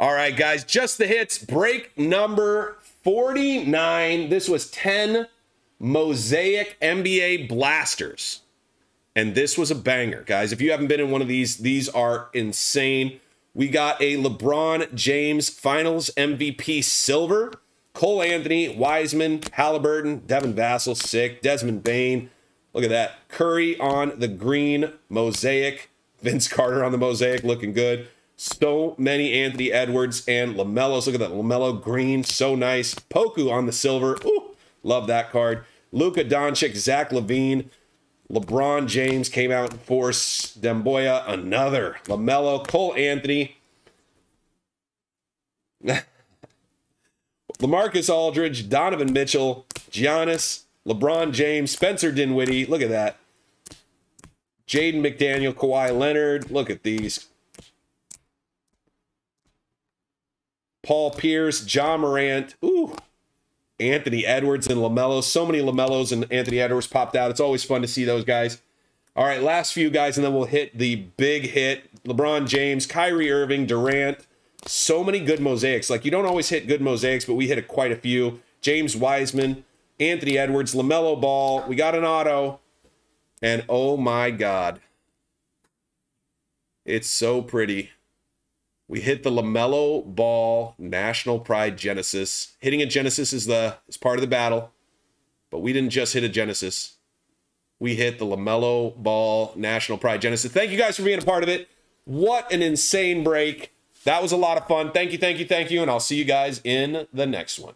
All right, guys, just the hits. Break number 49. This was 10 Mosaic NBA Blasters. And this was a banger, guys. If you haven't been in one of these, these are insane. We got a LeBron James Finals MVP Silver. Cole Anthony, Wiseman, Halliburton, Devin Vassell, sick. Desmond Bane. Look at that. Curry on the green mosaic. Vince Carter on the mosaic looking good. So many Anthony Edwards and LaMelo's. Look at that. LaMelo green. So nice. Poku on the silver. Ooh, love that card. Luka Doncic, Zach LaVine, LeBron James came out in force. Demboya, another. LaMelo, Cole Anthony. Lamarcus Aldridge, Donovan Mitchell, Giannis, LeBron James, Spencer Dinwiddie. Look at that. Jaden McDaniel, Kawhi Leonard. Look at these. Paul Pierce, Ja Morant. Ooh. Anthony Edwards and LaMelo. So many LaMelos and Anthony Edwards popped out. It's always fun to see those guys. All right, last few guys, and then we'll hit the big hit. LeBron James, Kyrie Irving, Durant. So many good mosaics. Like, you don't always hit good mosaics, but we hit quite a few. James Wiseman, Anthony Edwards, LaMelo Ball. We got an auto. And oh my God. It's so pretty. We hit the LaMelo Ball National Pride Genesis. Hitting a Genesis is the is part of the battle, but we didn't just hit a Genesis. We hit the LaMelo Ball National Pride Genesis. Thank you guys for being a part of it. What an insane break. That was a lot of fun. Thank you, thank you, thank you, and I'll see you guys in the next one.